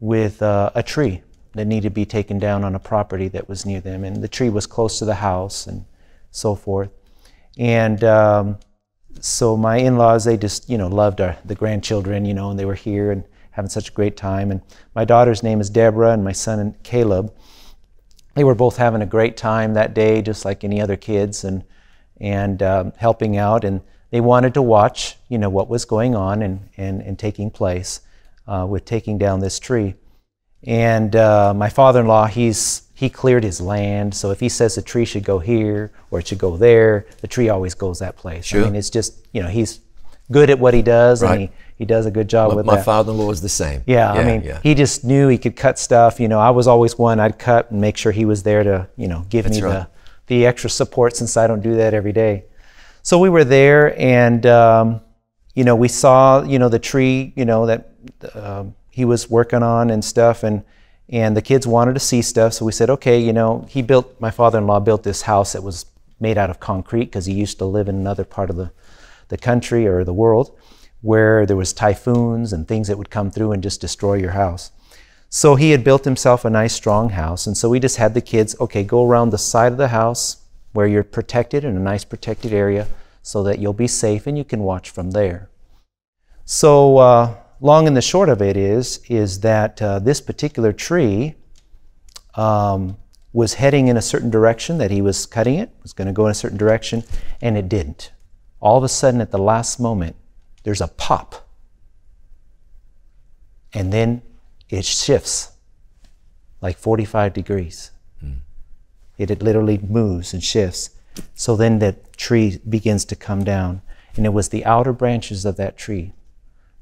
with uh, a tree that needed to be taken down on a property that was near them, and the tree was close to the house and so forth. And um, so my in-laws, they just you know loved our, the grandchildren, you know, and they were here and having such a great time. And my daughter's name is Deborah, and my son Caleb. They were both having a great time that day, just like any other kids, and and um, helping out. And they wanted to watch, you know, what was going on and and, and taking place uh, with taking down this tree. And uh, my father-in-law, he's he cleared his land. So if he says the tree should go here or it should go there, the tree always goes that place. Sure. I mean, it's just you know he's good at what he does, Right. and he, he does a good job My, with my that. father-in-law was the same. Yeah, I mean, yeah. he just knew he could cut stuff. You know, I was always one I'd cut and make sure he was there to, you know, give That's me right. the, the extra support since I don't do that every day. So we were there and, um, you know, we saw, you know, the tree, you know, that um he was working on and stuff. And, and the kids wanted to see stuff. So we said, okay, you know, he built, my father-in-law built this house that was made out of concrete because he used to live in another part of the, the country or the world where there was typhoons and things that would come through and just destroy your house. So he had built himself a nice strong house and so we just had the kids okay go around the side of the house where you're protected in a nice protected area so that you'll be safe and you can watch from there. So uh, long and the short of it is is that uh, this particular tree um, was heading in a certain direction that he was cutting it was going to go in a certain direction and it didn't. All of a sudden at the last moment there's a pop and then it shifts like 45 degrees. It, it literally moves and shifts. So then the tree begins to come down. And it was the outer branches of that tree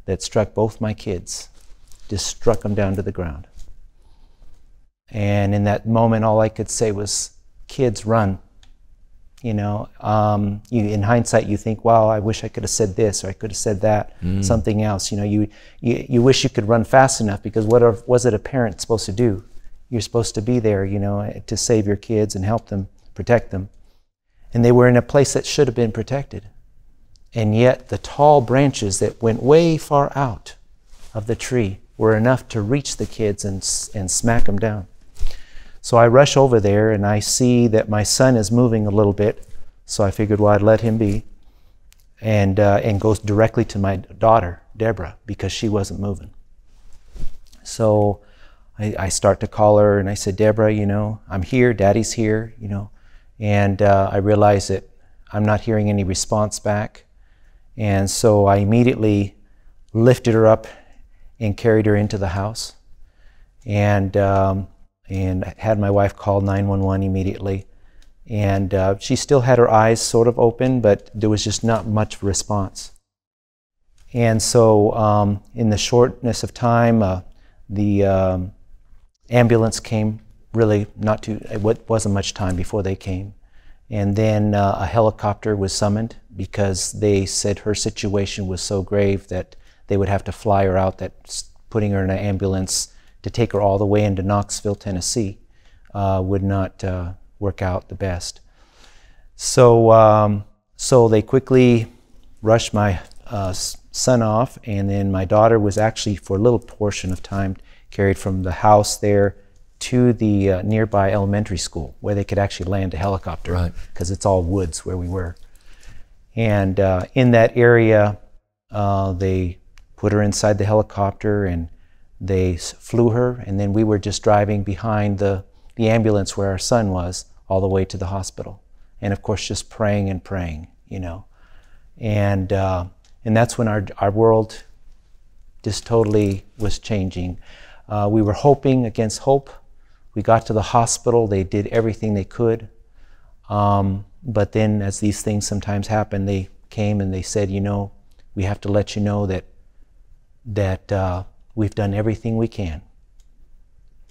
that struck both my kids, just struck them down to the ground. And in that moment, all I could say was, Kids, run. You know, um, you, in hindsight, you think, wow, I wish I could have said this or I could have said that, something else. You know, you, you, you wish you could run fast enough because what are, was it a parent supposed to do? You're supposed to be there, you know, to save your kids and help them, protect them. And they were in a place that should have been protected. And yet, the tall branches that went way far out of the tree were enough to reach the kids and, and smack them down. So I rush over there and I see that my son is moving a little bit. So I figured, well, I'd let him be. And, uh, and goes directly to my daughter, Deborah, because she wasn't moving. So I, I start to call her and I said, Deborah, you know, I'm here, daddy's here, you know. And uh, I realize that I'm not hearing any response back. And so I immediately lifted her up and carried her into the house. And, um, and had my wife call 911 immediately. And uh, she still had her eyes sort of open, but there was just not much response. And so, um, in the shortness of time, uh, the um, ambulance came really not too, it wasn't much time before they came. And then uh, a helicopter was summoned because they said her situation was so grave that they would have to fly her out, that putting her in an ambulance to take her all the way into Knoxville, Tennessee, uh, would not uh, work out the best. So, um, so they quickly rushed my uh, son off, and then my daughter was actually, for a little portion of time, carried from the house there to the uh, nearby elementary school where they could actually land a helicopter Right. because it's all woods where we were. And uh, in that area, uh, they put her inside the helicopter and they flew her, and then we were just driving behind the, the ambulance where our son was all the way to the hospital. And of course, just praying and praying, you know. And, uh, and that's when our, our world just totally was changing. Uh, we were hoping against hope. We got to the hospital. They did everything they could. Um, but then, as these things sometimes happen, they came and they said, you know, we have to let you know that that uh, we've done everything we can,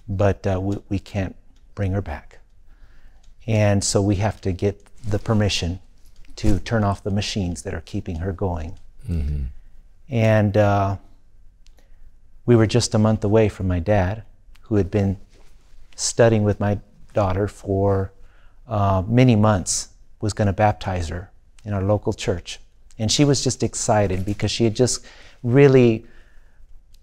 but uh, we, we can't bring her back. And so we have to get the permission to turn off the machines that are keeping her going. Mm-hmm. And uh, we were just a month away from my dad, who had been studying with my daughter for uh, many months, was going to baptize her in our local church. And she was just excited because she had just really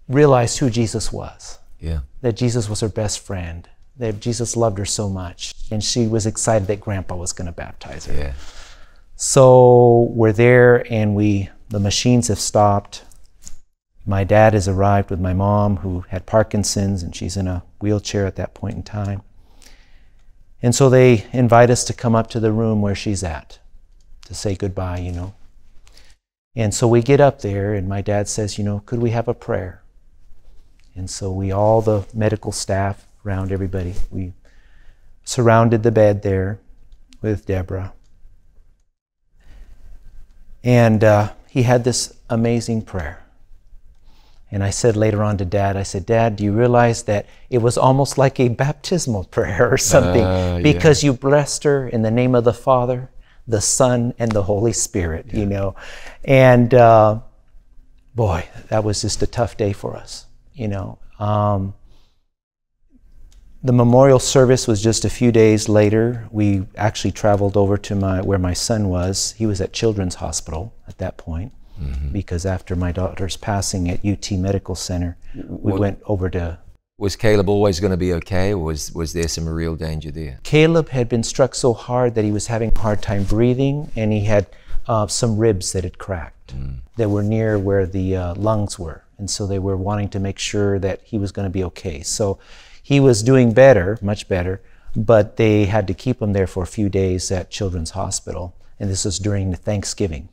realized who Jesus was. Yeah. That Jesus was her best friend, that Jesus loved her so much. And she was excited that grandpa was going to baptize her. Yeah. So we're there and we the machines have stopped. My dad has arrived with my mom who had Parkinson's and she's in a wheelchair at that point in time. And so they invite us to come up to the room where she's at to say goodbye, you know. And so we get up there and my dad says, you know, could we have a prayer? And so we all the medical staff around everybody, we surrounded the bed there with Deborah. And uh, he had this amazing prayer. And I said later on to Dad, I said, Dad, do you realize that it was almost like a baptismal prayer or something? Uh, because yeah. you blessed her in the name of the Father, the Son, and the Holy Spirit, yeah. you know. And uh, boy, that was just a tough day for us, you know. Um, the memorial service was just a few days later. We actually traveled over to my where my son was. He was at Children's Hospital at that point mm-hmm. because after my daughter's passing at UT Medical Center, we well, went over to. Was Caleb always going to be okay, or was was there some real danger there? Caleb had been struck so hard that he was having a hard time breathing, and he had uh, some ribs that had cracked mm. that were near where the uh, lungs were, and so they were wanting to make sure that he was going to be okay. So he was doing better, much better, but they had to keep him there for a few days at Children's Hospital, and this was during the Thanksgiving.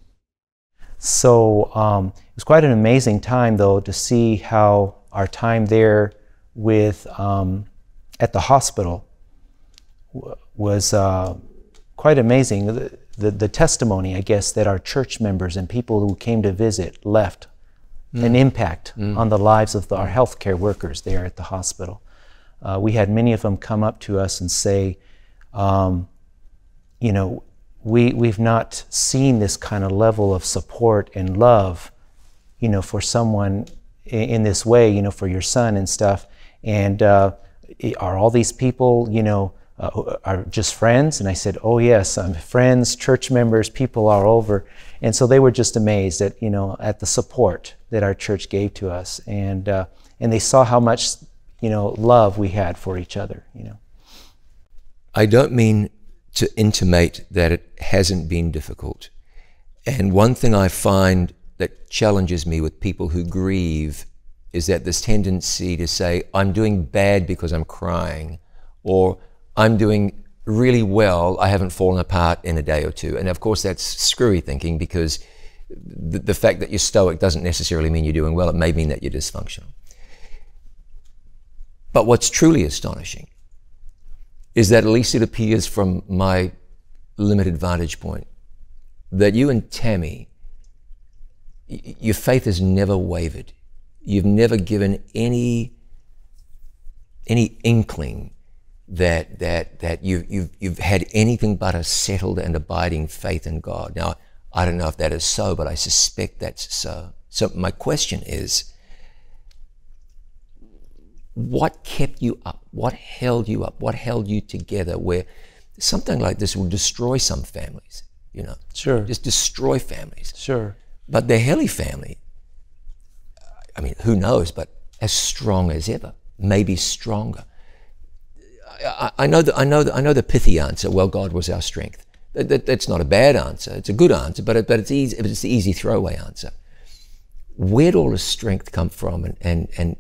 So um, it was quite an amazing time, though, to see how our time there with um, at the hospital w- was uh, quite amazing. The, the, the, testimony, I guess, that our church members and people who came to visit left mm. an impact mm. on the lives of the, our healthcare workers there at the hospital uh, we had many of them come up to us and say, um, you know, we, we've not seen this kind of level of support and love, you know, for someone in, in this way, you know, for your son and stuff. And uh, are all these people, you know, uh, are just friends? And I said, oh, yes, I'm friends, church members, people are over. And so they were just amazed at, you know, at the support that our church gave to us. And, uh, and they saw how much you know, love we had for each other, you know. I don't mean to intimate that it hasn't been difficult. And one thing I find that challenges me with people who grieve is that this tendency to say, I'm doing bad because I'm crying, or I'm doing really well, I haven't fallen apart in a day or two. And of course, that's screwy thinking because the, the fact that you're stoic doesn't necessarily mean you're doing well. It may mean that you're dysfunctional. But what's truly astonishing is that at least it appears from my limited vantage point that you and Tammy, y- your faith has never wavered. You've never given any any inkling that that that you you've you've had anything but a settled and abiding faith in God. Now I don't know if that is so, but I suspect that's so. So my question is what kept you up? What held you up? What held you together? Where something like this will destroy some families, you know? Sure. Just destroy families. Sure. But the Geli family, I mean, who knows, but as strong as ever, maybe stronger. I, I know the, I know the, I know the pithy answer. Well, God was our strength. That, that, that's not a bad answer. It's a good answer, but it, but it's easy. It's the easy throwaway answer. Where'd all the strength come from, and and and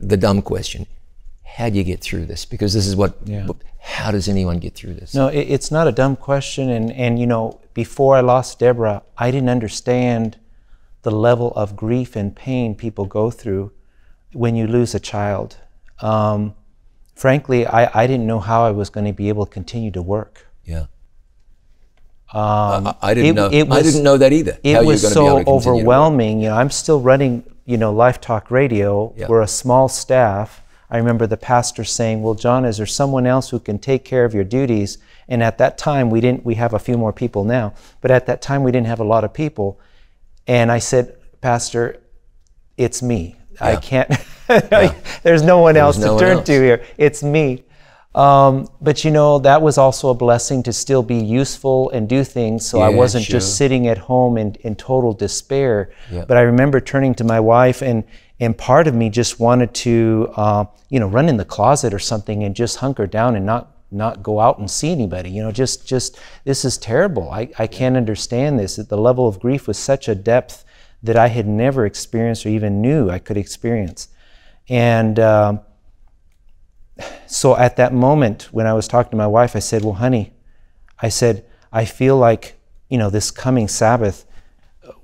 the dumb question how do you get through this because this is what yeah. how does anyone get through this no it, it's not a dumb question and and you know before i lost deborah i didn't understand the level of grief and pain people go through when you lose a child. Um, frankly, I, I didn't know how I was going to be able to continue to work. Yeah. I, I didn't Um, it- know. it I didn't know that either. It how you were was so able to continue to work. overwhelming. You know, I'm still running, you know, Life Talk Radio. Yeah. We're a small staff. I remember the pastor saying, "Well, John, is there someone else who can take care of your duties?" And at that time, we didn't. We have a few more people now, but at that time, we didn't have a lot of people. And I said, "Pastor, it's me. I can't. There's no one else no to one turn else. to here. It's me." Um, but you know, that was also a blessing to still be useful and do things. So I wasn't sure. just sitting at home in, in total despair. Yeah. But I remember turning to my wife, and and part of me just wanted to, uh, you know, run in the closet or something and just hunker down and not not go out and see anybody. You know, just just this is terrible. I, I can't understand this. The level of grief was such a depth that I had never experienced or even knew I could experience. And um, so at that moment when I was talking to my wife, I said, Well, honey, I said, I feel like, you know, this coming Sabbath,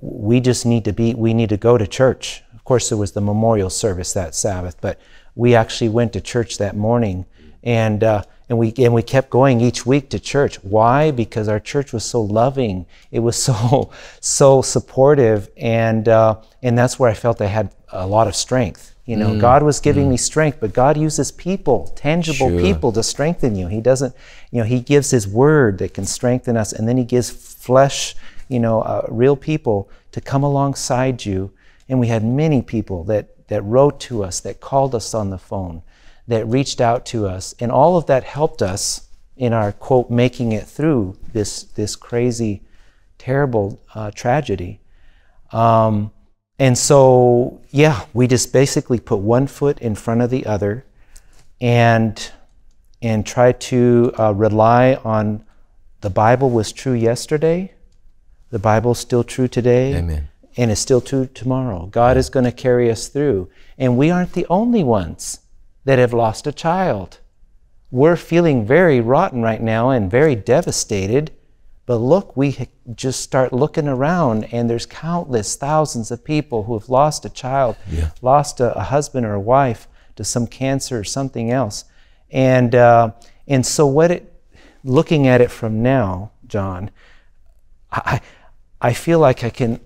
we just need to be, we need to go to church. Of course, there was the memorial service that Sabbath, but we actually went to church that morning. And, uh, and we and we kept going each week to church. Why? Because our church was so loving. It was so so supportive, and uh, and that's where I felt I had a lot of strength. You know, God was giving me strength, but God uses people, tangible Sure. people, to strengthen you. He doesn't, you know, He gives His word that can strengthen us, and then He gives flesh, you know, uh, real people to come alongside you. And we had many people that that wrote to us, that called us on the phone, that reached out to us, and all of that helped us in our quote making it through this this crazy, terrible uh, tragedy. Um, and so, yeah, we just basically put one foot in front of the other, and and try to uh, rely on the Bible was true yesterday, the Bible's still true today, Amen. and it's still true tomorrow. God is going to carry us through, and we aren't the only ones that have lost a child. We're feeling very rotten right now and very devastated. But look, we just start looking around, and there's countless thousands of people who have lost a child, Yeah. lost a, a husband or a wife to some cancer or something else. And, uh, and so, what it, looking at it from now, John, I, I feel like I can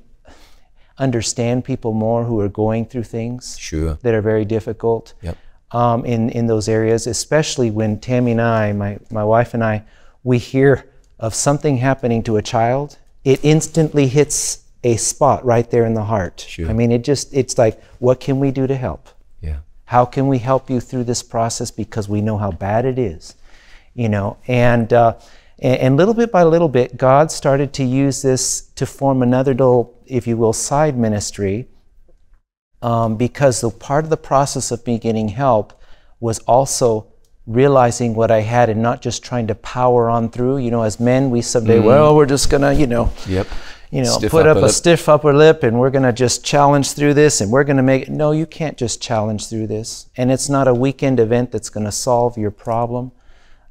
understand people more who are going through things Sure. that are very difficult Yep. um, in, in those areas, especially when Tammy and I, my, my wife and I, we hear of something happening to a child, it instantly hits a spot right there in the heart. Sure. I mean, it just, it's like, what can we do to help? Yeah. How can we help you through this process because we know how bad it is, you know? And uh, and, and little bit by little bit, God started to use this to form another little, if you will, side ministry. Um, because the part of the process of me getting help was also realizing what I had and not just trying to power on through. You know, as men, we someday, well, we're just gonna, you know, Yep. you know, Stiff put up a stiff upper lip and we're going to just challenge through this and we're going to make no, you can't just challenge through this. And it's not a weekend event that's going to solve your problem.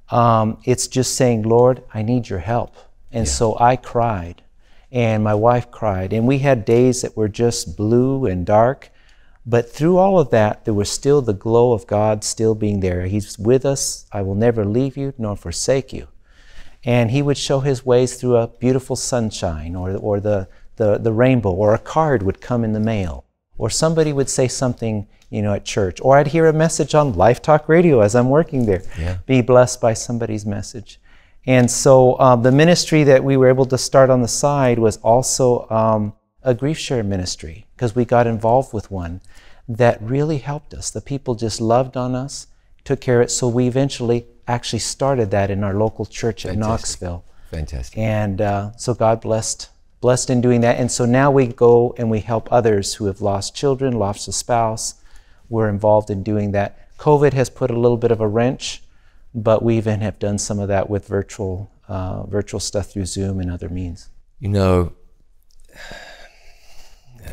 Um, it's just saying, Lord, I need your help. And so I cried and my wife cried. And we had days that were just blue and dark. But through all of that, there was still the glow of God still being there. He's with us. I will never leave you nor forsake you and he would show his ways through a beautiful sunshine or, or the, the, the rainbow or a card would come in the mail or somebody would say something you know at church or i'd hear a message on life talk radio as i'm working there Yeah. be blessed by somebody's message and so um, the ministry that we were able to start on the side was also um, a GriefShare ministry because we got involved with one that really helped us the people just loved on us took care of it so we eventually actually started that in our local church at Fantastic. knoxville Fantastic. and uh, so God blessed blessed in doing that. And so now we go and we help others who have lost children, lost a spouse. We're involved in doing that. COVID has put a little bit of a wrench, but we even have done some of that with virtual uh, virtual stuff through Zoom and other means. You know,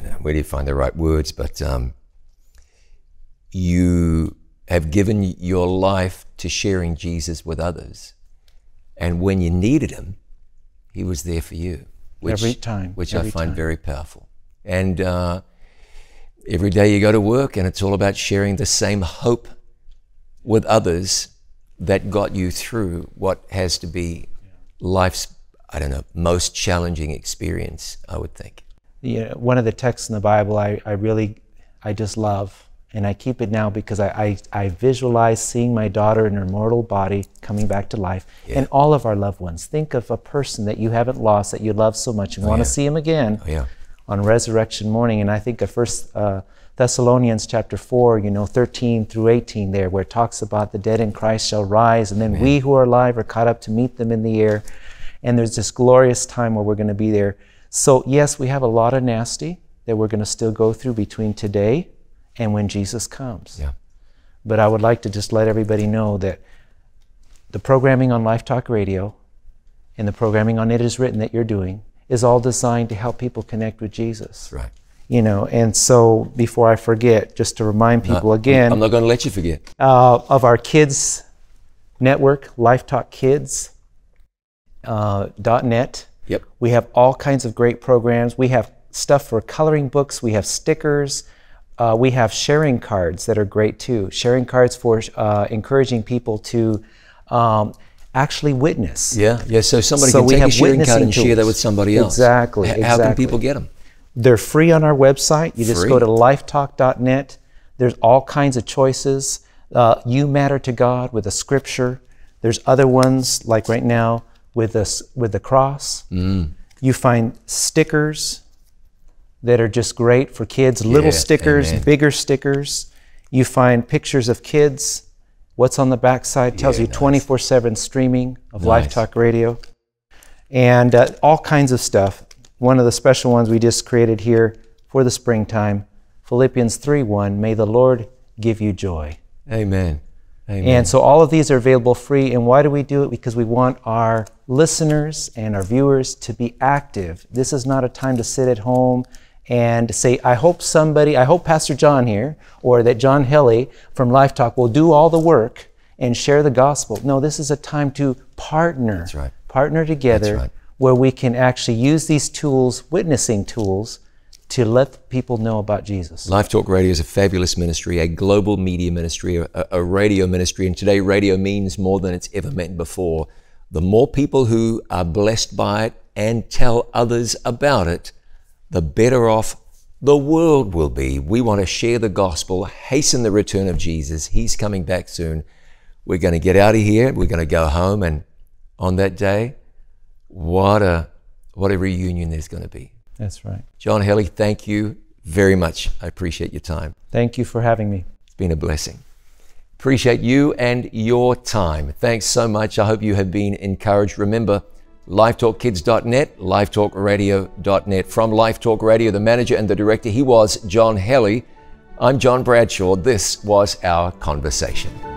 don't know where do you find the right words, but um, you have given your life to sharing Jesus with others. And when you needed him, he was there for you. Which, Every time, Which I find time. very powerful. And uh, every day you go to work and it's all about sharing the same hope with others that got you through what has to be life's, I don't know, most challenging experience, I would think. Yeah, one of the texts in the Bible I, I really, I just love, and I keep it now because I, I, I visualize seeing my daughter in her mortal body coming back to life, Yeah. and all of our loved ones. Think of a person that you haven't lost that you love so much and want yeah. to see him again Oh, yeah. on resurrection morning. And I think of First uh, Thessalonians chapter four, you know, thirteen through eighteen, there where it talks about the dead in Christ shall rise, and then we who are alive are caught up to meet them in the air. And there's this glorious time where we're going to be there. So yes, we have a lot of nasty that we're going to still go through between today and when Jesus comes. Yeah. But I would like to just let everybody know that the programming on Life Talk Radio and the programming on It Is Written that you're doing is all designed to help people connect with Jesus. Right. You know, and so before I forget, just to remind people again I'm not going to let you forget. uh, of our kids network, Life Talk Kids uh, dot .net. Yep. We have all kinds of great programs. We have stuff for coloring books. We have stickers. Uh, we have sharing cards that are great too. Sharing cards for uh, encouraging people to um, actually witness. Yeah. Yeah. So somebody So can we take a sharing card and share that with somebody else. Exactly, H- How can people get them? They're free on our website. You just go to lifetalk.net. There's all kinds of choices. Uh, you matter to God with a scripture. There's other ones like right now with us with the cross. Mm. You find stickers that are just great for kids. Little stickers, amen. bigger stickers. You find pictures of kids. What's on the back side tells Yeah, you nice. 24/7 streaming of Life Talk Radio and uh, all kinds of stuff. One of the special ones we just created here for the springtime, Philippians 3:1, may the Lord give you joy. Amen. Amen. And so all of these are available free. And why do we do it? Because we want our listeners and our viewers to be active. This is not a time to sit at home and say, I hope somebody, I hope Pastor John here or that John Geli from Life Talk will do all the work and share the gospel. No, this is a time to partner. That's right. Partner together right. where we can actually use these tools, witnessing tools, to let people know about Jesus. Life Talk Radio is a fabulous ministry, a global media ministry, a, a radio ministry, and today radio means more than it's ever meant before. The more people who are blessed by it and tell others about it, the better off the world will be. We want to share the gospel, hasten the return of Jesus. He's coming back soon. We're going to get out of here. We're going to go home, and on that day, what a what a reunion there's going to be. That's right. John Geli, thank you very much. I appreciate your time. Thank you for having me. It's been a blessing. Appreciate you and your time. Thanks so much. I hope you have been encouraged. Remember, lifetalkkids.net, lifetalkradio.net. From Life Talk Radio, the manager and the director, he was John Geli. I'm John Bradshaw. This was our conversation.